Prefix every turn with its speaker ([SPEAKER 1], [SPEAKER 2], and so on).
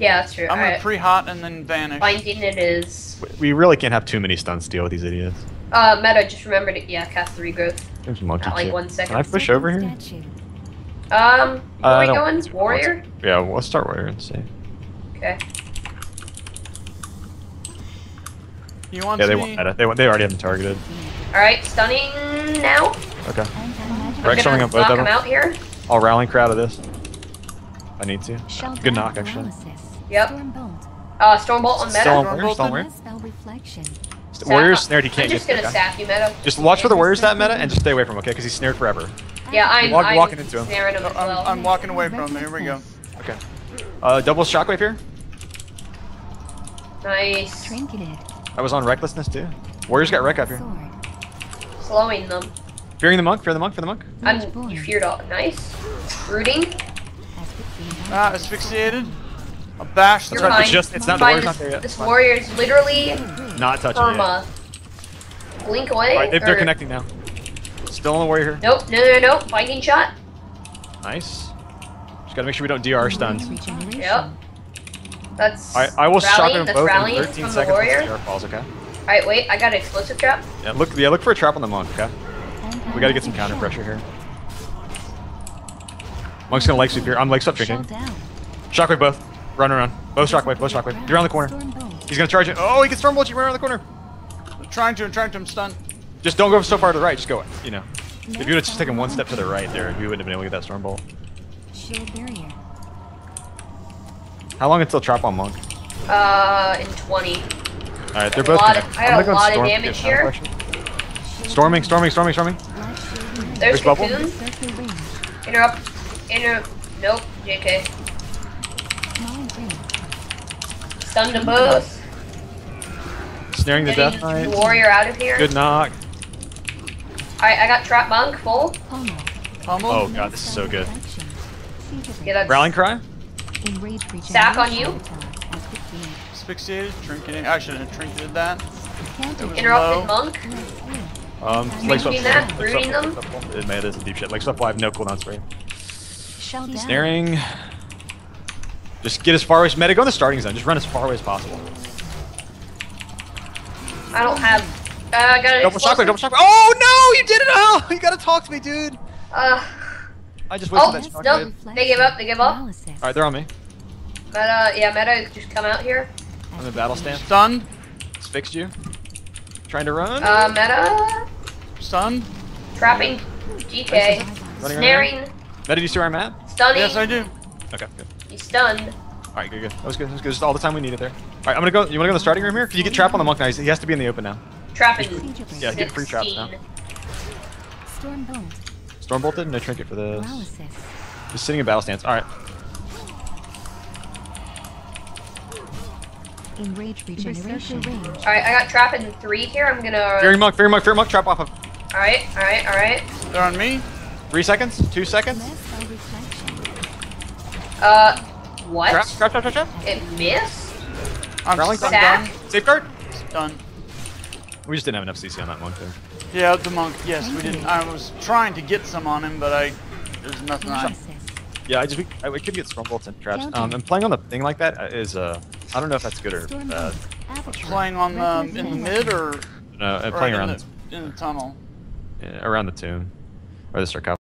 [SPEAKER 1] Yeah, that's true.
[SPEAKER 2] I'm gonna
[SPEAKER 1] Alright.
[SPEAKER 2] pre-hot and then vanish.
[SPEAKER 1] Finding it is.
[SPEAKER 3] We really can't have too many stuns to deal with these idiots.
[SPEAKER 1] Uh, Meta, just remember to, yeah, cast the regrowth.
[SPEAKER 3] There's monkey
[SPEAKER 1] Got like
[SPEAKER 3] too.
[SPEAKER 1] one
[SPEAKER 3] Can. I push over here?
[SPEAKER 4] Statue.
[SPEAKER 1] Um, where
[SPEAKER 3] Uh,
[SPEAKER 1] are
[SPEAKER 3] I
[SPEAKER 1] we
[SPEAKER 3] don't-
[SPEAKER 1] going? Warrior?
[SPEAKER 3] Yeah, well, let's start warrior and see.
[SPEAKER 1] Okay.
[SPEAKER 2] You want
[SPEAKER 3] Yeah, they
[SPEAKER 2] me?
[SPEAKER 3] want meta. They want. They already have them targeted.
[SPEAKER 1] Alright, stunning now.
[SPEAKER 3] Okay. Rex
[SPEAKER 1] I'm
[SPEAKER 3] showing
[SPEAKER 1] gonna
[SPEAKER 3] up both
[SPEAKER 1] knock
[SPEAKER 3] of them.
[SPEAKER 1] out here.
[SPEAKER 3] I'll rallying crowd of this. I need to.
[SPEAKER 4] Shell
[SPEAKER 3] Good knock, actually.
[SPEAKER 4] paralysis.
[SPEAKER 1] Yep.
[SPEAKER 4] Storm.
[SPEAKER 1] Uh, Stormbolt on Meta.
[SPEAKER 3] Still
[SPEAKER 2] Stormbolt
[SPEAKER 3] warrior. On
[SPEAKER 2] then?
[SPEAKER 3] warrior.
[SPEAKER 4] Spell reflection.
[SPEAKER 3] St- Warrior's snared. He can't
[SPEAKER 1] I'm
[SPEAKER 3] get
[SPEAKER 1] just gonna
[SPEAKER 3] there.
[SPEAKER 1] sap you, Meta.
[SPEAKER 3] Just watch for the warriors that meta and just stay away from him, okay? Because he's snared forever.
[SPEAKER 1] Yeah, I'm,
[SPEAKER 3] Walk-
[SPEAKER 1] I'm
[SPEAKER 3] walking into him.
[SPEAKER 1] snaring him
[SPEAKER 2] No,
[SPEAKER 1] as
[SPEAKER 2] I'm. I'm walking away from him. Here we go.
[SPEAKER 3] Okay. Uh, double shockwave here.
[SPEAKER 1] Nice.
[SPEAKER 4] Trinketed.
[SPEAKER 3] I was on recklessness too. Warriors got wreck up here.
[SPEAKER 1] Slowing them.
[SPEAKER 3] Fearing the monk. Fear the monk. For the monk.
[SPEAKER 1] I'm
[SPEAKER 4] Born.
[SPEAKER 1] you feared all. Nice. Rooting.
[SPEAKER 4] Asphyxiated.
[SPEAKER 2] Ah, asphyxiated. A bash.
[SPEAKER 1] You're
[SPEAKER 3] right,
[SPEAKER 1] fine.
[SPEAKER 3] it's just- it's not- the
[SPEAKER 1] fine.
[SPEAKER 3] warrior's
[SPEAKER 1] This,
[SPEAKER 3] not there yet.
[SPEAKER 1] this
[SPEAKER 3] warrior
[SPEAKER 1] is literally
[SPEAKER 3] Not touching it.
[SPEAKER 1] perma. Blink away.
[SPEAKER 3] Alright, they're, they're
[SPEAKER 1] or-
[SPEAKER 3] connecting now. Still on the warrior here.
[SPEAKER 1] Nope. No, no, no. Binding shot.
[SPEAKER 3] Nice. Just gotta make sure we don't DR stuns.
[SPEAKER 1] Yep. That's.
[SPEAKER 3] I, I will shock them
[SPEAKER 1] that's
[SPEAKER 3] both in 13
[SPEAKER 1] from the
[SPEAKER 3] seconds
[SPEAKER 1] warrior.
[SPEAKER 3] once falls, okay?
[SPEAKER 1] Alright, wait. I got an explosive trap.
[SPEAKER 3] Yeah, look yeah, look for a trap on the monk, okay? We gotta get some counter pressure here. Monk's gonna leg sweep here. I'm leg sweep
[SPEAKER 4] Shell
[SPEAKER 3] drinking. Shockwave both. Run around. Both shockwave, both shockwave. You're around the corner. He's gonna charge it. Oh, he gets stormbolt you right around the corner.
[SPEAKER 2] I'm trying to. I'm trying to. I'm stunned.
[SPEAKER 3] Just don't go so far to the right. Just go, you know. If you would have just taken one step to the right there, we wouldn't have been able to get that stormbolt.
[SPEAKER 4] Shield barrier.
[SPEAKER 3] How long until trap on monk?
[SPEAKER 1] Uh, in 20.
[SPEAKER 3] Alright, they're both
[SPEAKER 1] of- I got a
[SPEAKER 3] gonna go
[SPEAKER 1] lot of
[SPEAKER 3] storm to
[SPEAKER 1] damage here.
[SPEAKER 3] Storming, storming, storming, storming.
[SPEAKER 4] Black shield barrier.
[SPEAKER 1] There's
[SPEAKER 3] There's bubble.
[SPEAKER 1] Cocoon.
[SPEAKER 4] Circle range.
[SPEAKER 1] Interrupt. Inter. Nope. JK.
[SPEAKER 4] Small ring.
[SPEAKER 1] Stun them both.
[SPEAKER 3] Snaring the
[SPEAKER 1] Getting
[SPEAKER 3] death
[SPEAKER 1] the
[SPEAKER 3] knight.
[SPEAKER 1] warrior out of here.
[SPEAKER 3] Good knock.
[SPEAKER 1] Alright, I got trap monk full.
[SPEAKER 4] Pommel.
[SPEAKER 2] Pummel.
[SPEAKER 3] Oh god, this is so good.
[SPEAKER 4] Reflection. Seizure
[SPEAKER 1] Yeah, that's.
[SPEAKER 3] Rallying cry?
[SPEAKER 4] Enraged
[SPEAKER 1] Sack on you.
[SPEAKER 4] regeneration attack.
[SPEAKER 2] Asphyxiated. Trinketing. I should have trinketed that.
[SPEAKER 4] Can't
[SPEAKER 2] was
[SPEAKER 1] Interrupted
[SPEAKER 2] low.
[SPEAKER 1] monk.
[SPEAKER 3] Um,
[SPEAKER 4] Rooting
[SPEAKER 3] leg swap.
[SPEAKER 1] that,
[SPEAKER 3] leg swap,
[SPEAKER 1] rooting
[SPEAKER 3] leg
[SPEAKER 1] them.
[SPEAKER 3] swap. It may, this is deep shit. Leg swap will have no cooldown spray.
[SPEAKER 4] Shell down.
[SPEAKER 3] Snaring. Just get as far away as meta. Go in the starting zone. Just run as far away as possible.
[SPEAKER 1] I don't have. Uh, I got an
[SPEAKER 3] Double shockwave, double shockwave. Oh no! You did it! Oh, you gotta talk to me, dude.
[SPEAKER 1] Uh,
[SPEAKER 3] I just wasted
[SPEAKER 1] Oh,
[SPEAKER 3] that
[SPEAKER 1] no.
[SPEAKER 3] shockwave.
[SPEAKER 1] They give up, they give up.
[SPEAKER 3] All right, they're on me.
[SPEAKER 1] meta. Yeah, meta. Just come out here.
[SPEAKER 3] I'm in battle stance.
[SPEAKER 2] Stunned.
[SPEAKER 3] It's fixed you. Trying to run.
[SPEAKER 1] Uh, meta.
[SPEAKER 2] Stunned.
[SPEAKER 1] Trapping. GK.
[SPEAKER 3] Running around.
[SPEAKER 1] Snaring.
[SPEAKER 3] Meta, do you see where I'm at?
[SPEAKER 1] Stunning.
[SPEAKER 2] Yes, I do.
[SPEAKER 3] Okay, good.
[SPEAKER 1] He's stunned.
[SPEAKER 3] All right, good, good. That was good. That was good. Just all the time we needed there. All right, I'm gonna go. You wanna go in the starting room here? Cause you get trap on the monk now. He has to be in the open now.
[SPEAKER 1] Trapping.
[SPEAKER 3] Yeah, get free traps now.
[SPEAKER 1] 16.
[SPEAKER 4] Storm bolt.
[SPEAKER 3] Storm bolted. No trinket for this.
[SPEAKER 4] Paralysis.
[SPEAKER 3] Just sitting in battle stance. All right.
[SPEAKER 4] Enraged regeneration. range.
[SPEAKER 1] Alright, I got trap in three here. I'm gonna.
[SPEAKER 3] Fairy monk. Fairy monk. Fairy monk. Trap off of.
[SPEAKER 1] Alright, alright, alright.
[SPEAKER 2] They're on me.
[SPEAKER 3] Three seconds. Two seconds.
[SPEAKER 1] Uh, what?
[SPEAKER 3] Trap. Trap. Trap. Trap. Trap.
[SPEAKER 1] It missed?
[SPEAKER 2] I'm
[SPEAKER 3] Rallying
[SPEAKER 2] stunned.
[SPEAKER 1] Sack?
[SPEAKER 2] Done.
[SPEAKER 3] Safeguard.
[SPEAKER 2] Done.
[SPEAKER 3] We just didn't have enough CC on that monk there.
[SPEAKER 2] Yeah, the monk. Yes, we didn't. I was trying to get some on him, but I there's nothing. I,
[SPEAKER 4] Paralysis.
[SPEAKER 3] Yeah, I just we, I, we could get storm bolts and traps.
[SPEAKER 4] Counter.
[SPEAKER 3] Um, and playing on the thing like that uh, uh, I don't know if that's good or bad.
[SPEAKER 2] playing on the in the mid or,
[SPEAKER 3] No, uh,
[SPEAKER 2] or
[SPEAKER 3] playing
[SPEAKER 2] in
[SPEAKER 3] around
[SPEAKER 2] the, in the tunnel.
[SPEAKER 3] yeah, around the tomb or the sarcophagus.